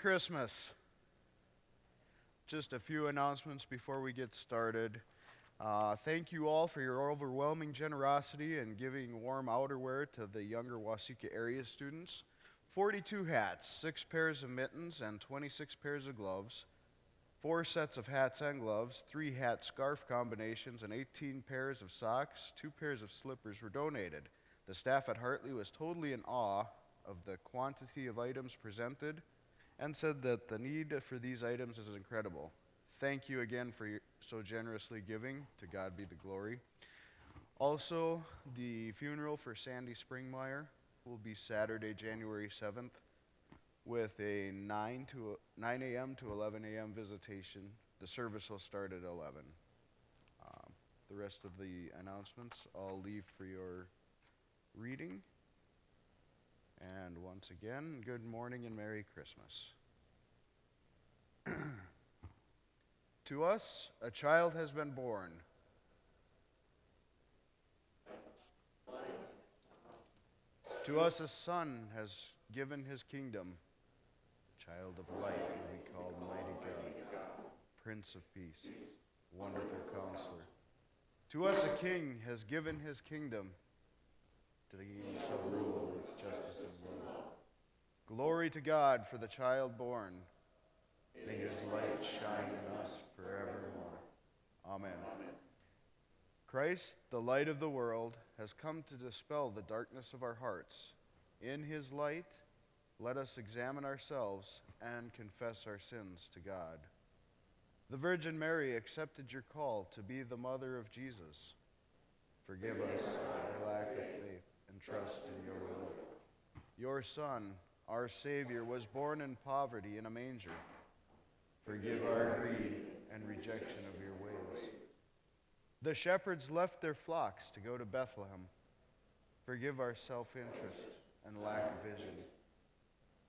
Christmas. Just a few announcements before we get started. Uh, thank you all for your overwhelming generosity in giving warm outerwear to the younger Waseca area students. 42 hats, 6 pairs of mittens, and 26 pairs of gloves. 4 sets of hats and gloves, 3 hat scarf combinations, and 18 pairs of socks, 2 pairs of slippers were donated. The staff at Hartley was totally in awe of the quantity of items presented and said that the need for these items is incredible. Thank you again for so generously giving. To God be the glory. Also, the funeral for Sandy Springmeyer will be Saturday, January 7th, with a 9 to 9 a.m. to 11 a.m. visitation. The service will start at 11. Um, the rest of the announcements I'll leave for your reading. And once again, good morning and Merry Christmas. to us, a child has been born. To us, a son has given his kingdom. Child of light will be called Mighty God, Prince of Peace, Wonderful Counselor. To us, a king has given his kingdom. To the king shall rule with justice and love. Glory to God for the child born. May his light shine in us forevermore. Amen. Amen. Christ, the light of the world, has come to dispel the darkness of our hearts. In his light, let us examine ourselves and confess our sins to God. The Virgin Mary accepted your call to be the mother of Jesus. Forgive us our lack of faith and trust in your will. Your Son, our Savior, was born in poverty in a manger. Forgive our greed and rejection of your ways. The shepherds left their flocks to go to Bethlehem. Forgive our self interest and lack of vision.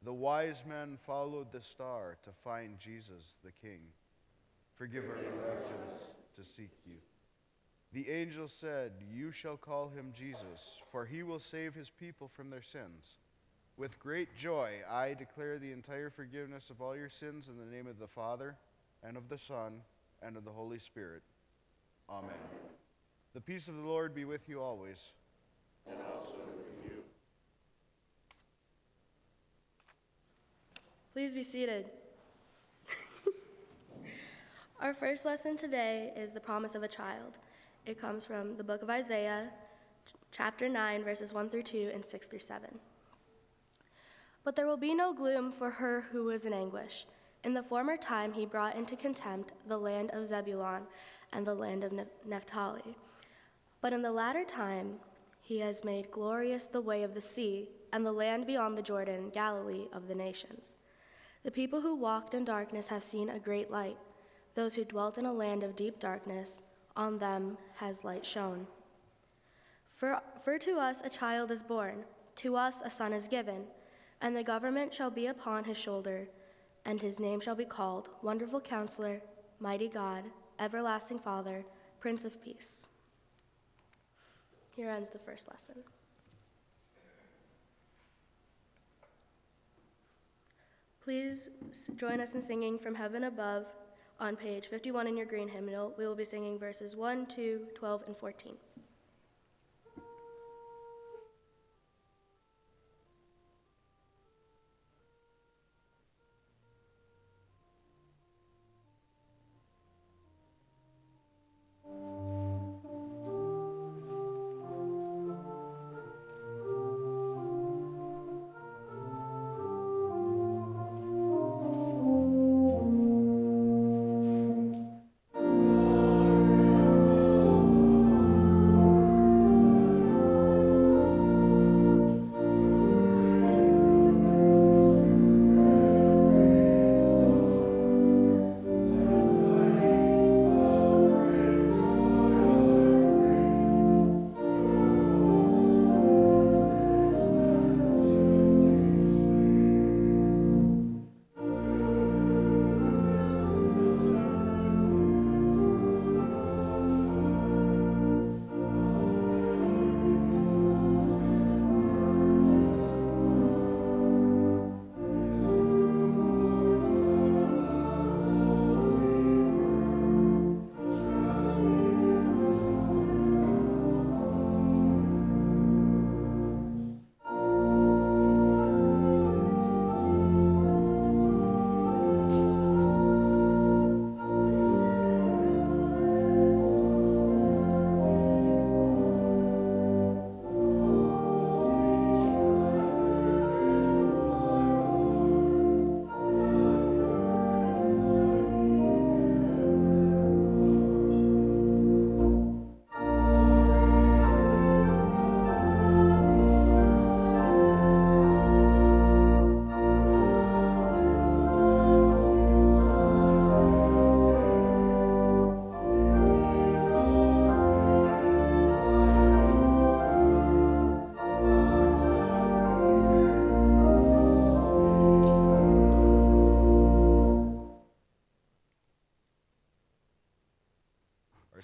The wise men followed the star to find Jesus the King. Forgive our reluctance to seek you. The angel said, You shall call him Jesus, for he will save his people from their sins. With great joy, I declare the entire forgiveness of all your sins in the name of the Father, and of the Son, and of the Holy Spirit. Amen. The peace of the Lord be with you always. And also with you. Please be seated. Our first lesson today is the promise of a child. It comes from the book of Isaiah, chapter 9, verses 1 through 2 and 6 through 7. But there will be no gloom for her who was in anguish. In the former time, he brought into contempt the land of Zebulun and the land of Naphtali. But in the latter time, he has made glorious the way of the sea and the land beyond the Jordan, Galilee of the nations. The people who walked in darkness have seen a great light. Those who dwelt in a land of deep darkness, on them has light shone. For, for to us a child is born, to us a son is given, and the government shall be upon his shoulder and his name shall be called Wonderful Counselor, Mighty God, Everlasting Father, Prince of Peace. Here ends the first lesson. Please join us in singing From Heaven Above on page 51 in your green hymnal. We will be singing verses 1, 2, 12, and 14.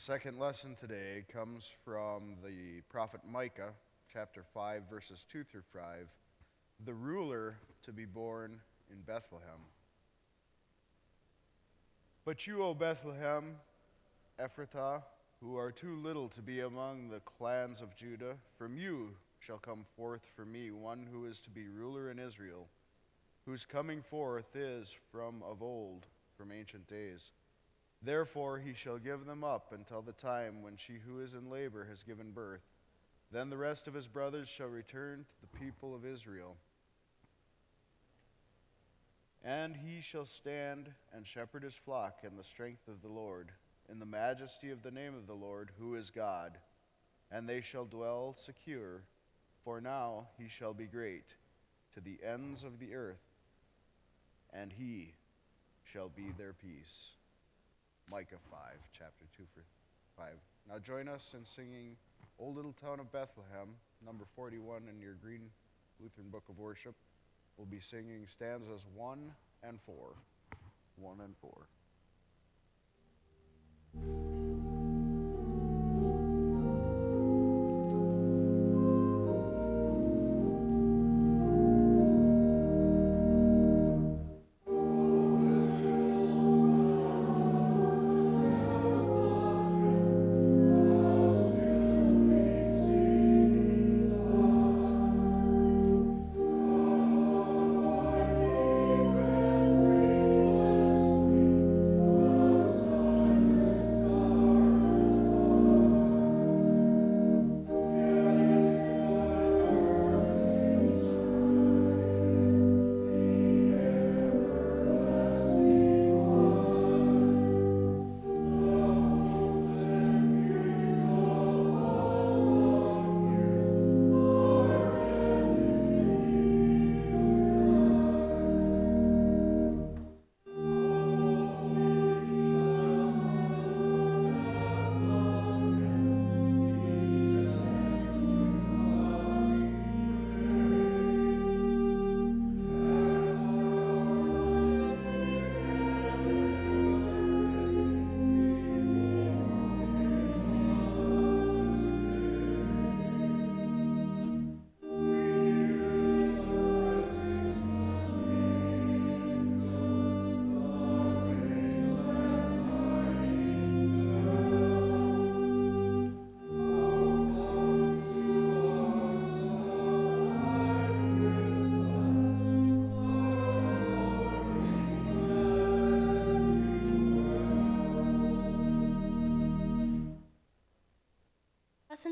Second lesson today comes from the prophet Micah, chapter 5, verses 2 through 5. The ruler to be born in Bethlehem. But you, O Bethlehem, Ephrathah, who are too little to be among the clans of Judah, from you shall come forth for me one who is to be ruler in Israel, whose coming forth is from of old, from ancient days. Therefore he shall give them up until the time when she who is in labor has given birth. Then the rest of his brothers shall return to the people of Israel. And he shall stand and shepherd his flock in the strength of the Lord, in the majesty of the name of the Lord, who is God. And they shall dwell secure, for now he shall be great to the ends of the earth, and he shall be their peace. Micah 5, chapter 2 for 5. Now join us in singing O Little Town of Bethlehem, number 41 in your Green Lutheran Book of Worship. We'll be singing stanzas 1 and 4. 1 and 4.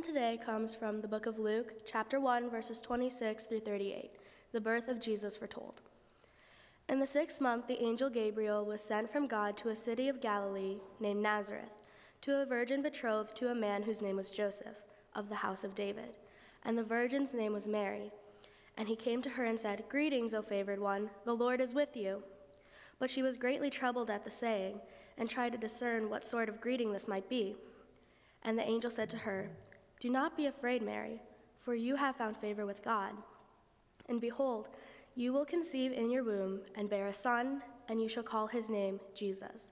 Today comes from the book of Luke, chapter 1, verses 26 through 38, the birth of Jesus foretold. In the sixth month, the angel Gabriel was sent from God to a city of Galilee named Nazareth, to a virgin betrothed to a man whose name was Joseph, of the house of David. And the virgin's name was Mary. And he came to her and said, Greetings, O favored one, the Lord is with you. But she was greatly troubled at the saying, and tried to discern what sort of greeting this might be. And the angel said to her, do not be afraid, Mary, for you have found favor with God. And behold, you will conceive in your womb and bear a son, and you shall call his name Jesus.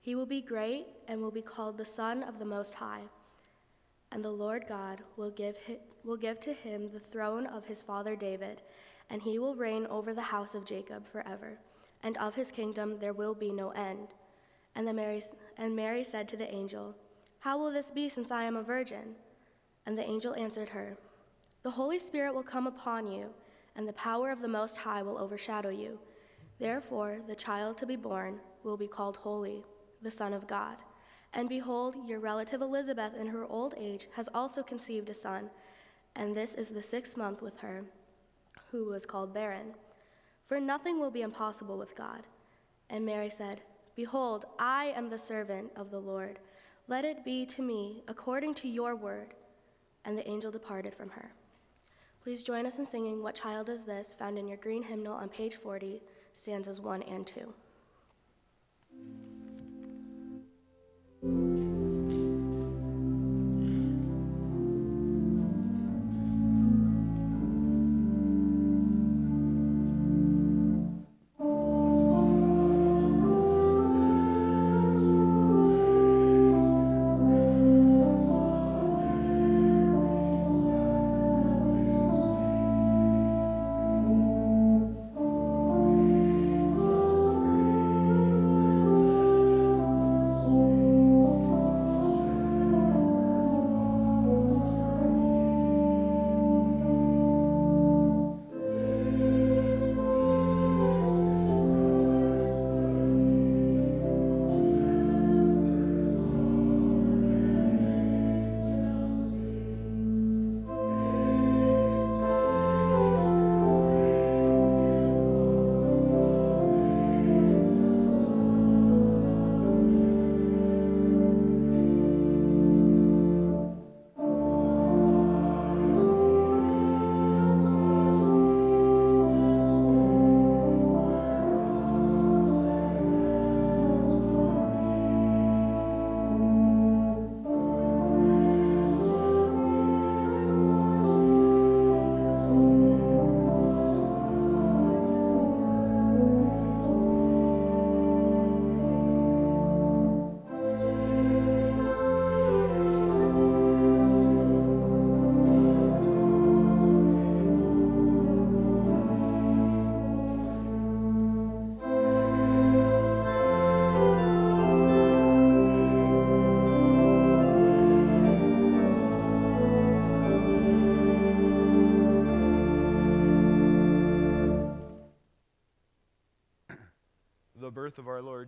He will be great and will be called the Son of the Most High. And the Lord God will give, him, will give to him the throne of his father David, and he will reign over the house of Jacob forever, and of his kingdom there will be no end. And, the Mary, and Mary said to the angel, How will this be since I am a virgin? And the angel answered her, The Holy Spirit will come upon you, and the power of the Most High will overshadow you. Therefore, the child to be born will be called Holy, the Son of God. And behold, your relative Elizabeth, in her old age, has also conceived a son, and this is the sixth month with her, who was called barren. For nothing will be impossible with God. And Mary said, Behold, I am the servant of the Lord. Let it be to me according to your word and the angel departed from her. Please join us in singing What Child Is This, found in your green hymnal on page 40, stanzas 1 and 2.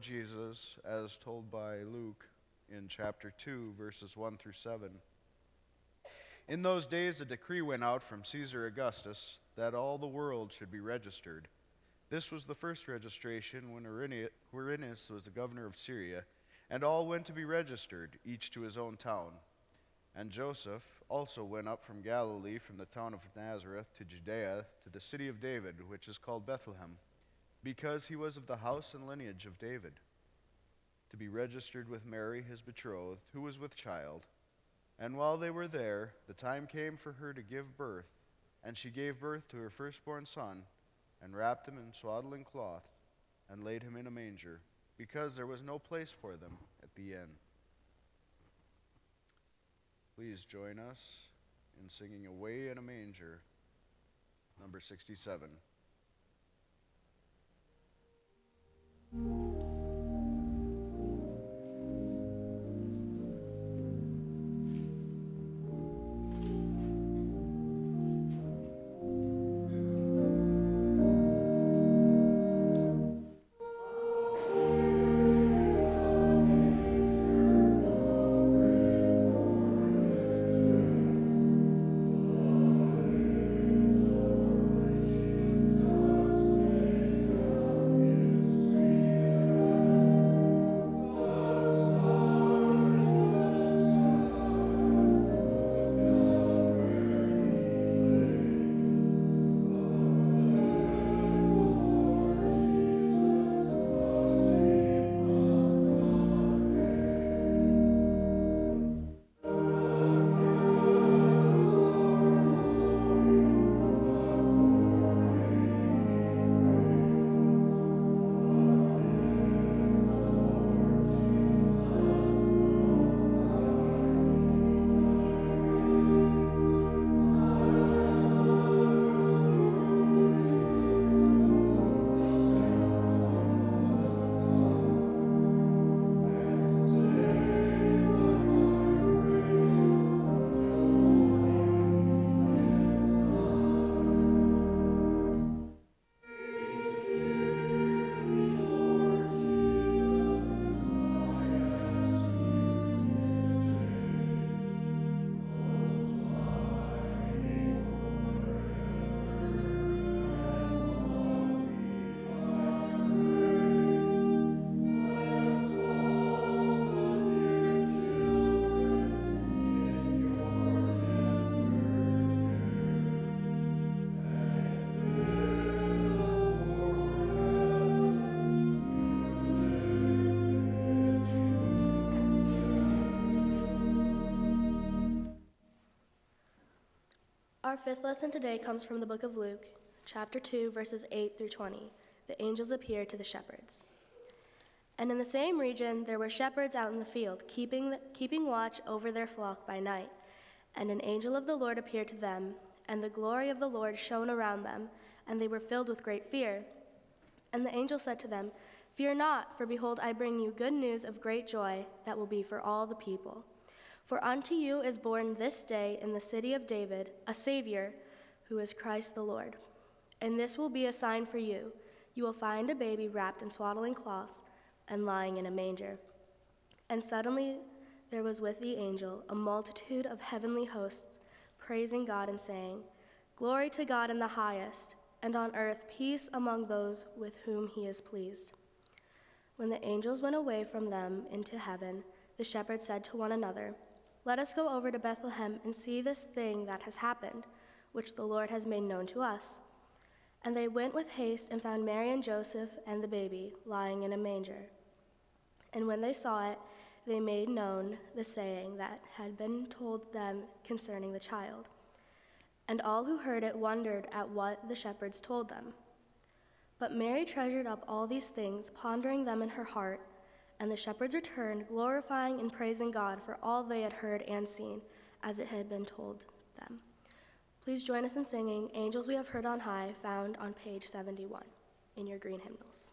Lord Jesus, as told by Luke in chapter 2, verses 1 through 7. In those days, a decree went out from Caesar Augustus that all the world should be registered. This was the first registration when Quirinius was the governor of Syria, and all went to be registered, each to his own town. And Joseph also went up from Galilee, from the town of Nazareth to Judea, to the city of David, which is called Bethlehem, because he was of the house and lineage of David, to be registered with Mary, his betrothed, who was with child. And while they were there, the time came for her to give birth, and she gave birth to her firstborn son, and wrapped him in swaddling cloth, and laid him in a manger, because there was no place for them at the inn. Please join us in singing Away in a Manger, number 67. Música Our fifth lesson today comes from the book of Luke, chapter 2, verses 8 through 20. The angels appear to the shepherds. And in the same region there were shepherds out in the field, keeping, keeping watch over their flock by night. And an angel of the Lord appeared to them, and the glory of the Lord shone around them, and they were filled with great fear. And the angel said to them, Fear not, for behold, I bring you good news of great joy that will be for all the people. For unto you is born this day in the city of David a Savior, who is Christ the Lord. And this will be a sign for you. You will find a baby wrapped in swaddling cloths and lying in a manger. And suddenly there was with the angel a multitude of heavenly hosts, praising God and saying, Glory to God in the highest, and on earth peace among those with whom he is pleased. When the angels went away from them into heaven, the shepherds said to one another, let us go over to Bethlehem and see this thing that has happened, which the Lord has made known to us. And they went with haste and found Mary and Joseph and the baby lying in a manger. And when they saw it, they made known the saying that had been told them concerning the child. And all who heard it wondered at what the shepherds told them. But Mary treasured up all these things, pondering them in her heart. And the shepherds returned, glorifying and praising God for all they had heard and seen, as it had been told them. Please join us in singing Angels We Have Heard on High, found on page 71 in your green hymnals.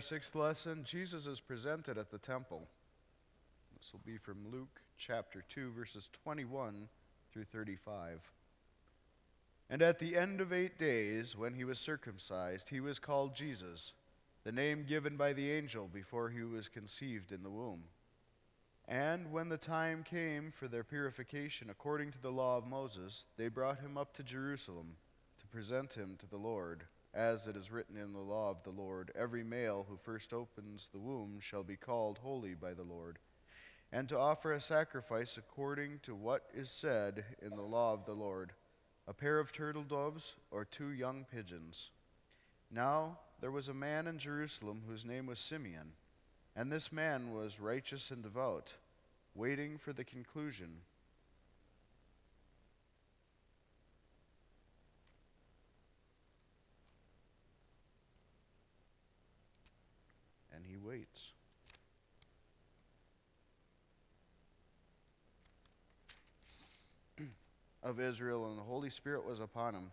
Our sixth lesson, Jesus is presented at the temple. This will be from Luke chapter 2, verses 21 through 35. And at the end of eight days, when he was circumcised, he was called Jesus, the name given by the angel before he was conceived in the womb. And when the time came for their purification according to the law of Moses, they brought him up to Jerusalem to present him to the Lord. As it is written in the law of the Lord, every male who first opens the womb shall be called holy by the Lord, and to offer a sacrifice according to what is said in the law of the Lord a pair of turtle doves or two young pigeons. Now there was a man in Jerusalem whose name was Simeon. And this man was righteous and devout, waiting for the conclusion. Waits. of Israel, and the Holy Spirit was upon him.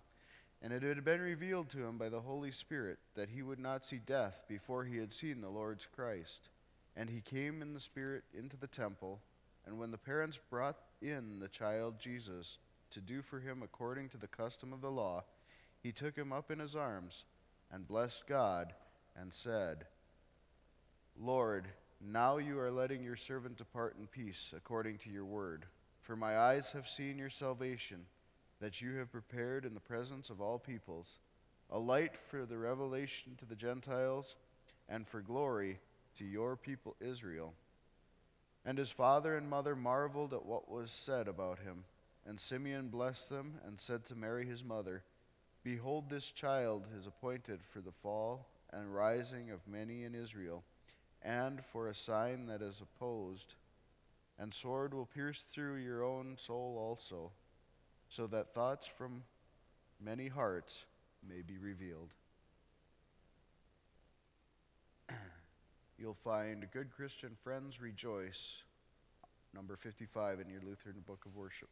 And it had been revealed to him by the Holy Spirit that he would not see death before he had seen the Lord's Christ. And he came in the Spirit into the temple. And when the parents brought in the child Jesus to do for him according to the custom of the law, he took him up in his arms and blessed God and said, Lord, now you are letting your servant depart in peace according to your word. For my eyes have seen your salvation that you have prepared in the presence of all peoples, a light for the revelation to the Gentiles, and for glory to your people Israel. And his father and mother marveled at what was said about him. And Simeon blessed them and said to Mary his mother, Behold, this child is appointed for the fall and rising of many in Israel, and for a sign that is opposed. And sword will pierce through your own soul also so that thoughts from many hearts may be revealed. You'll find Good Christian Friends Rejoice, number 55 in your Lutheran Book of Worship.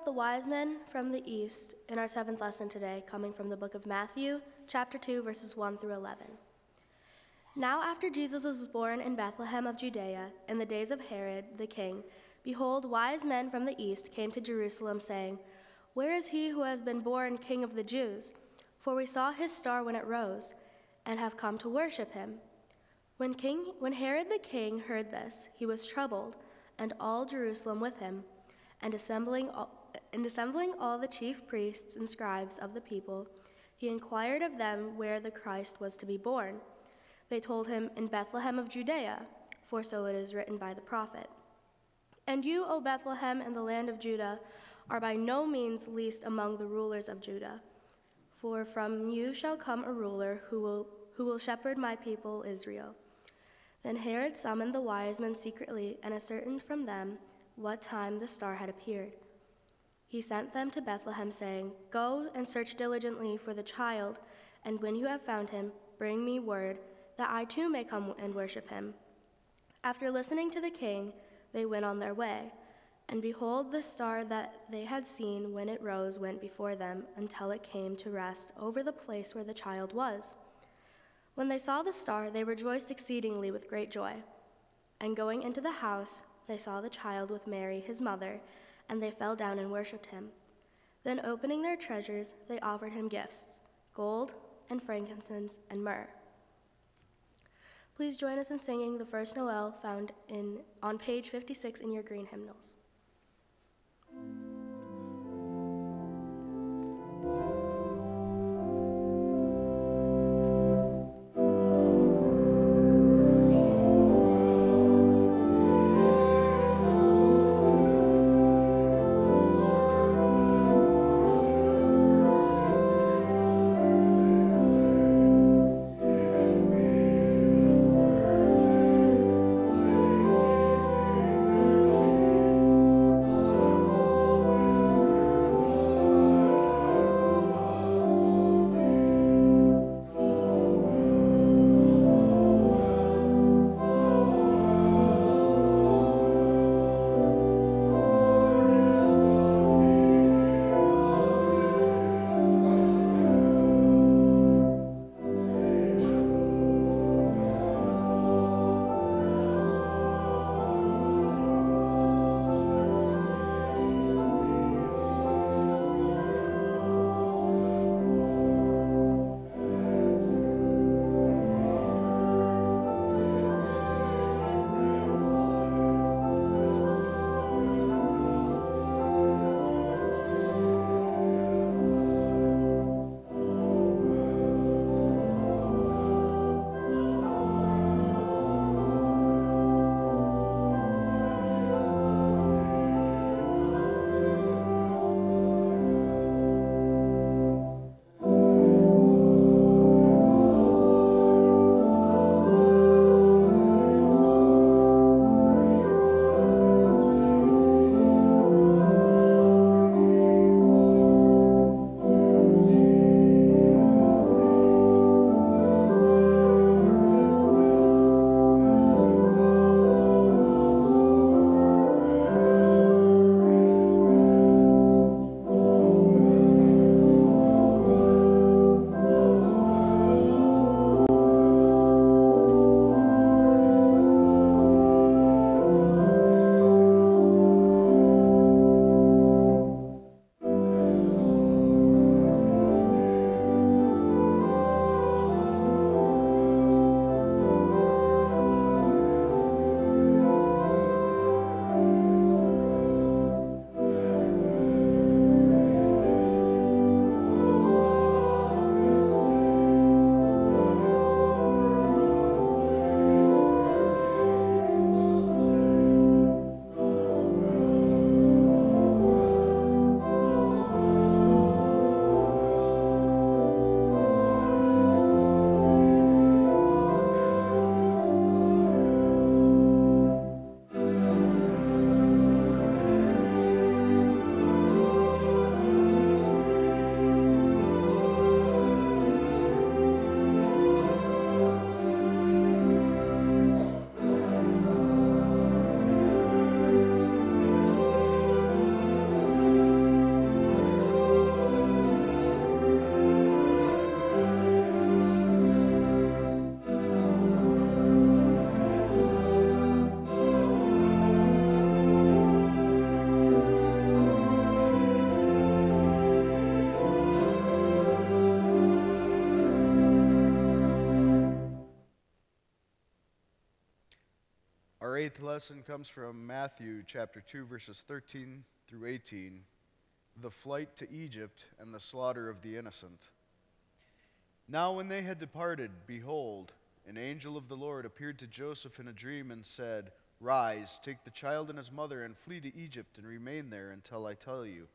About the wise men from the east in our seventh lesson today, coming from the book of Matthew, chapter 2, verses 1 through 11. Now, after Jesus was born in Bethlehem of Judea, in the days of Herod the king, behold, wise men from the east came to Jerusalem, saying, Where is he who has been born king of the Jews? For we saw his star when it rose, and have come to worship him. When, king, when Herod the king heard this, he was troubled, and all Jerusalem with him and assembling all, and assembling all the chief priests and scribes of the people, he inquired of them where the Christ was to be born. They told him, In Bethlehem of Judea, for so it is written by the prophet. And you, O Bethlehem, in the land of Judah, are by no means least among the rulers of Judah. For from you shall come a ruler who will, who will shepherd my people Israel. Then Herod summoned the wise men secretly and ascertained from them what time the star had appeared. He sent them to Bethlehem, saying, Go and search diligently for the child, and when you have found him, bring me word, that I too may come and worship him. After listening to the king, they went on their way. And behold, the star that they had seen when it rose went before them until it came to rest over the place where the child was. When they saw the star, they rejoiced exceedingly with great joy. And going into the house, they saw the child with Mary, his mother, and they fell down and worshipped him. Then, opening their treasures, they offered him gifts gold, and frankincense, and myrrh. Please join us in singing the first Noel found in, on page 56 in your green hymnals. Lesson comes from Matthew chapter 2, verses 13 through 18 the flight to Egypt and the slaughter of the innocent. Now, when they had departed, behold, an angel of the Lord appeared to Joseph in a dream and said, Rise, take the child and his mother, and flee to Egypt, and remain there until I tell you.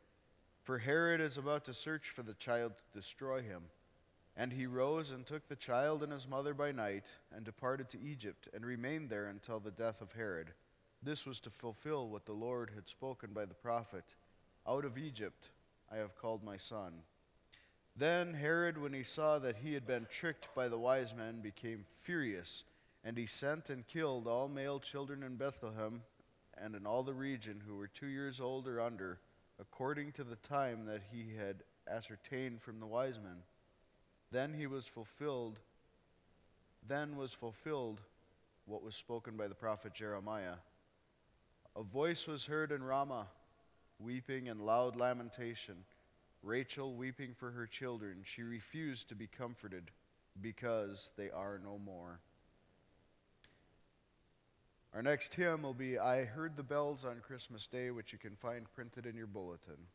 For Herod is about to search for the child to destroy him. And he rose and took the child and his mother by night, and departed to Egypt, and remained there until the death of Herod. This was to fulfill what the Lord had spoken by the prophet Out of Egypt I have called my son. Then Herod, when he saw that he had been tricked by the wise men, became furious, and he sent and killed all male children in Bethlehem and in all the region who were two years old or under, according to the time that he had ascertained from the wise men. Then he was fulfilled, then was fulfilled what was spoken by the prophet Jeremiah. A voice was heard in Ramah, weeping and loud lamentation Rachel weeping for her children, she refused to be comforted because they are no more. Our next hymn will be I Heard the Bells on Christmas Day, which you can find printed in your bulletin.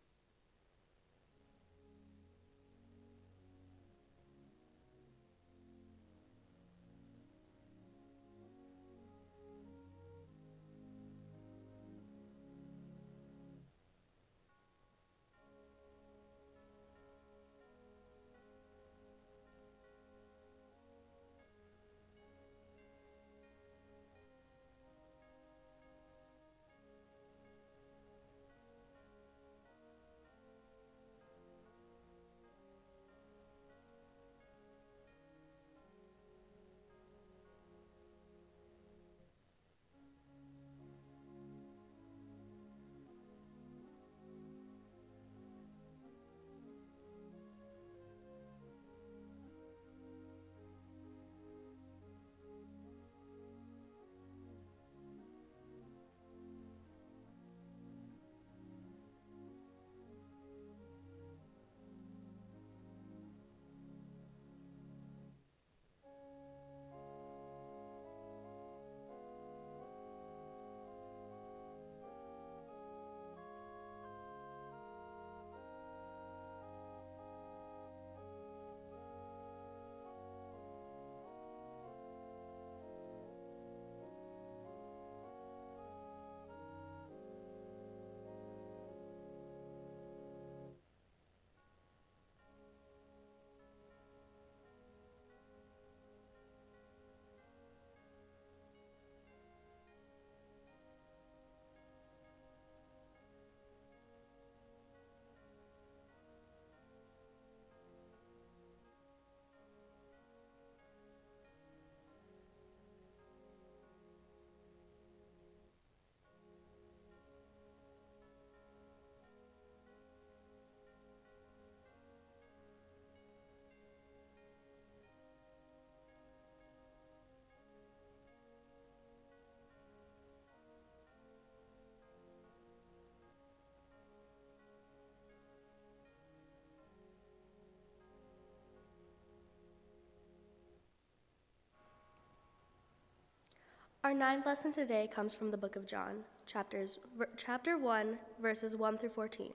Our ninth lesson today comes from the book of John, chapters, chapter 1, verses 1 through 14.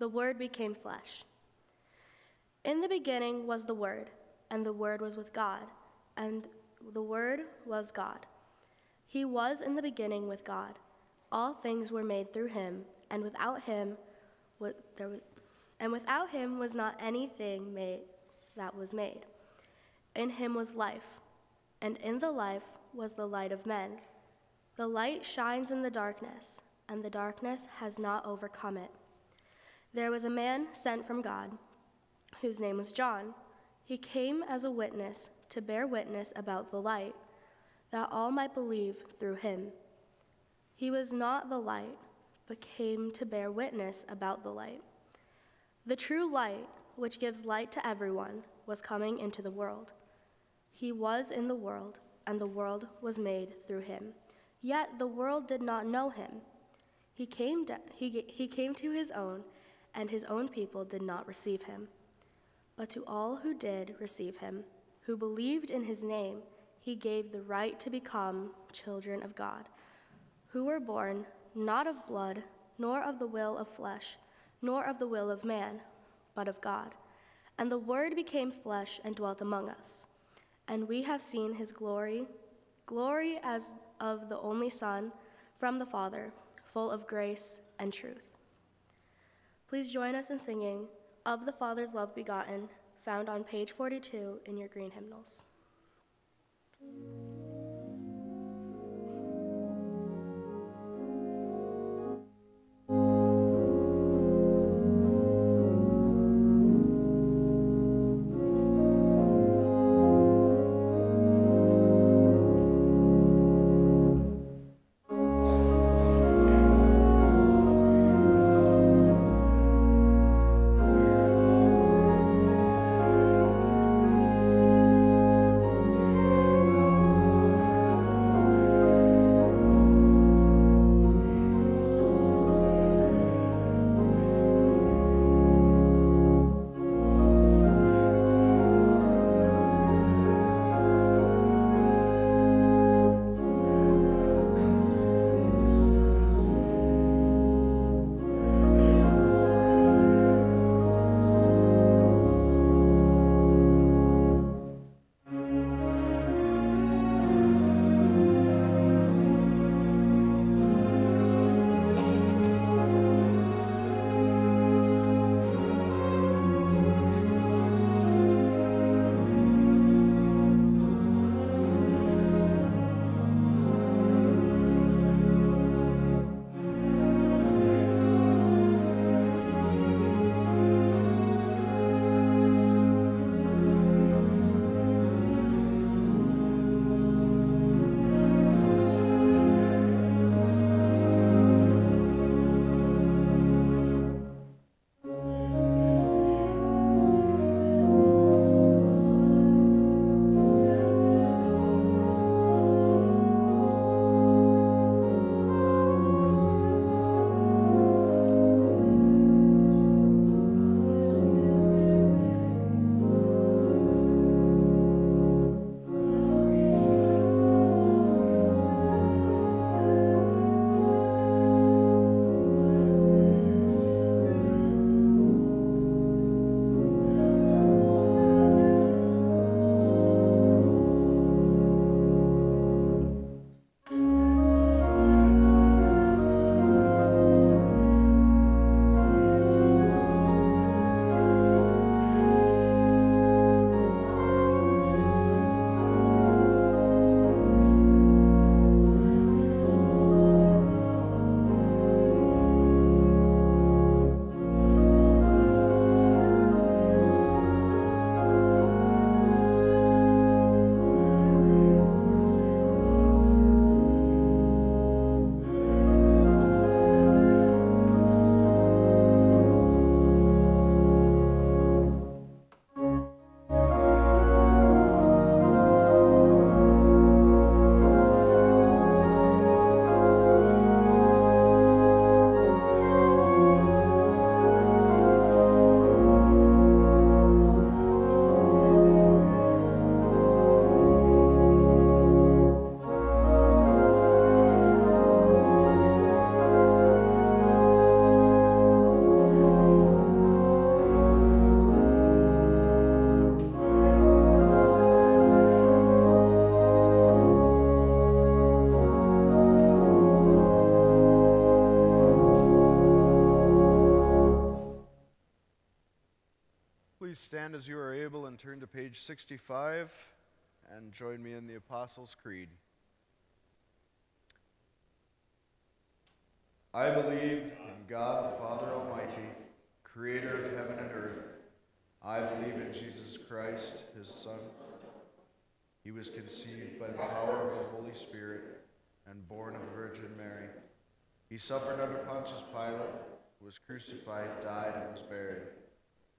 The Word became flesh. In the beginning was the Word, and the Word was with God, and the Word was God. He was in the beginning with God. All things were made through him, and without him, there was, and without him was not anything made that was made. In him was life, and in the life was the light of men. The light shines in the darkness, and the darkness has not overcome it. There was a man sent from God, whose name was John. He came as a witness to bear witness about the light, that all might believe through him. He was not the light, but came to bear witness about the light. The true light, which gives light to everyone, was coming into the world. He was in the world and the world was made through him. Yet the world did not know him. He came, to, he, he came to his own, and his own people did not receive him. But to all who did receive him, who believed in his name, he gave the right to become children of God, who were born not of blood, nor of the will of flesh, nor of the will of man, but of God. And the Word became flesh and dwelt among us. And we have seen his glory, glory as of the only Son from the Father, full of grace and truth. Please join us in singing Of the Father's Love Begotten, found on page 42 in your green hymnals. Stand as you are able and turn to page 65 and join me in the Apostles' Creed. I believe in God the Father Almighty, creator of heaven and earth. I believe in Jesus Christ, his Son. He was conceived by the power of the Holy Spirit and born of the Virgin Mary. He suffered under Pontius Pilate, was crucified, died, and was buried.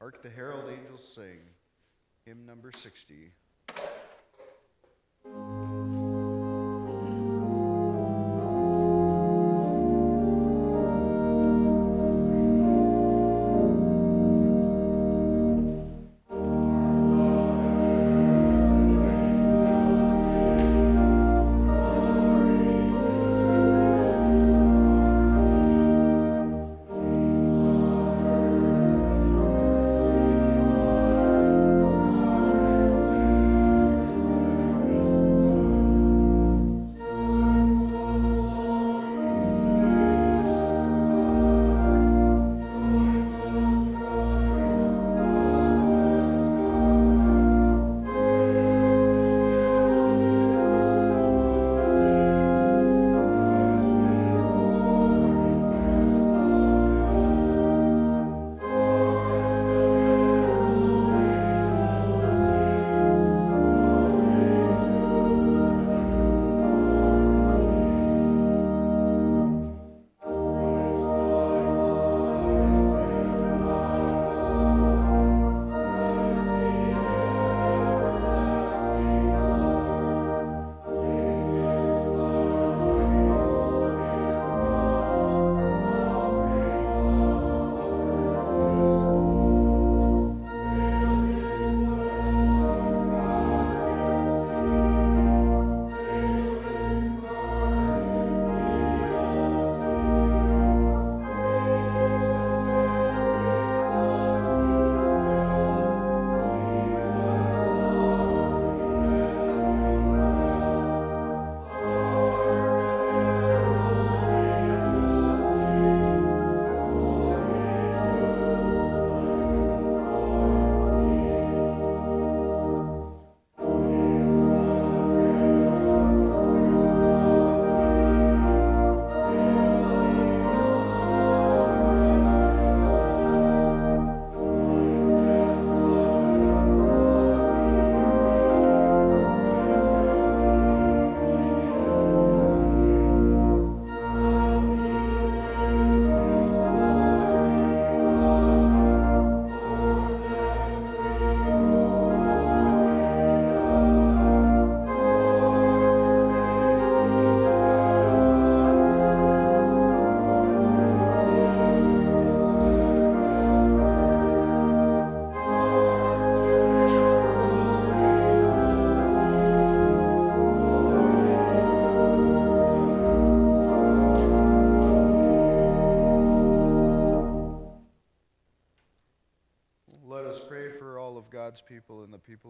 Hark the Herald Angels Sing. Hymn number 60.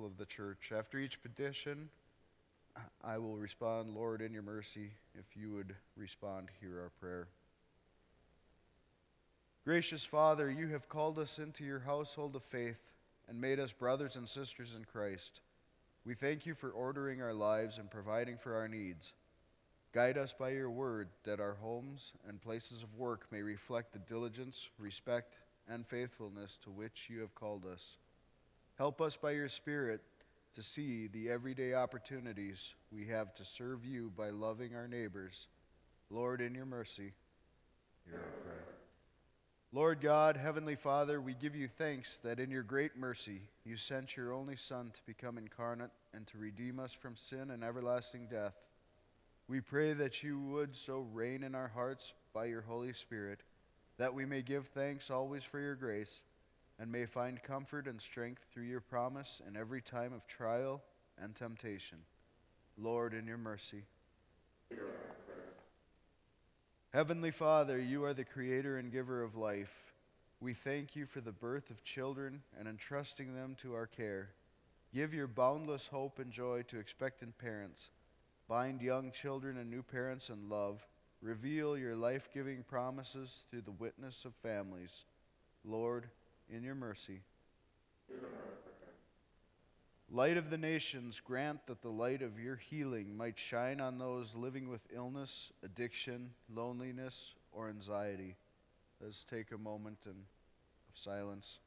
Of the church. After each petition, I will respond, Lord, in your mercy. If you would respond, hear our prayer. Gracious Father, you have called us into your household of faith and made us brothers and sisters in Christ. We thank you for ordering our lives and providing for our needs. Guide us by your word that our homes and places of work may reflect the diligence, respect, and faithfulness to which you have called us. Help us by your Spirit to see the everyday opportunities we have to serve you by loving our neighbors. Lord, in your mercy, hear our prayer. Lord God, Heavenly Father, we give you thanks that in your great mercy you sent your only Son to become incarnate and to redeem us from sin and everlasting death. We pray that you would so reign in our hearts by your Holy Spirit that we may give thanks always for your grace and may find comfort and strength through your promise in every time of trial and temptation. Lord, in your mercy. Heavenly Father, you are the creator and giver of life. We thank you for the birth of children and entrusting them to our care. Give your boundless hope and joy to expectant parents. Bind young children and new parents in love. Reveal your life giving promises through the witness of families. Lord, in your mercy. Light of the nations, grant that the light of your healing might shine on those living with illness, addiction, loneliness, or anxiety. Let's take a moment in, of silence.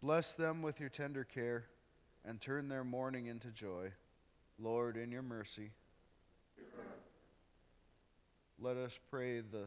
Bless them with your tender care and turn their mourning into joy. Lord, in your mercy. Let us pray the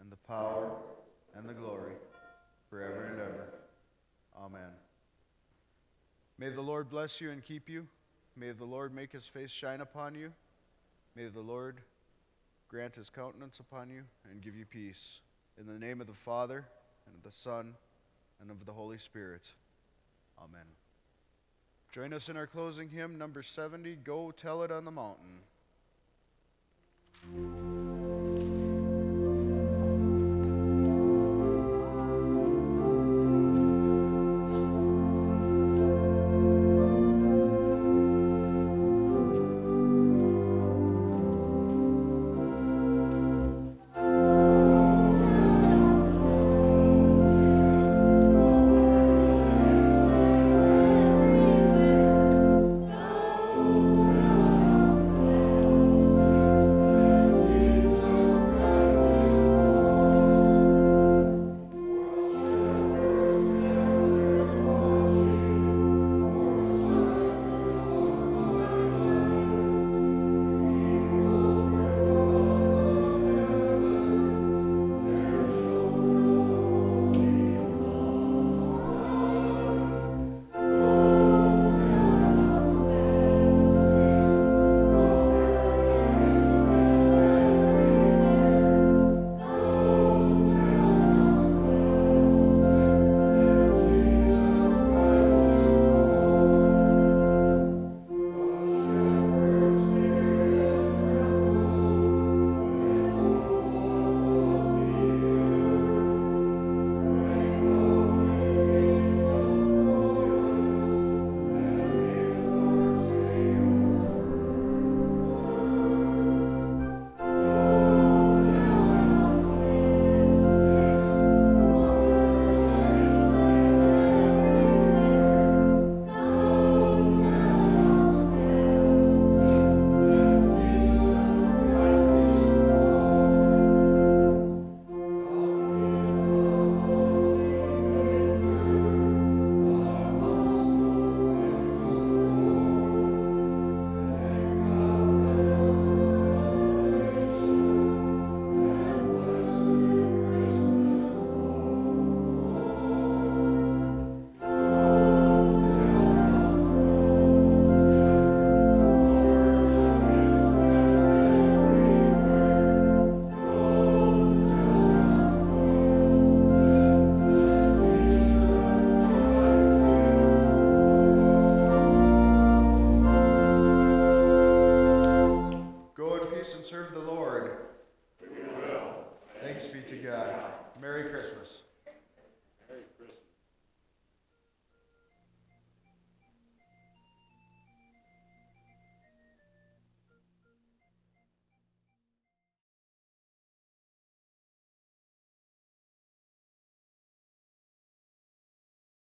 and the power, and the glory, forever and ever. Amen. May the Lord bless you and keep you. May the Lord make his face shine upon you. May the Lord grant his countenance upon you and give you peace. In the name of the Father, and of the Son, and of the Holy Spirit. Amen. Join us in our closing hymn, number 70 Go Tell It on the Mountain.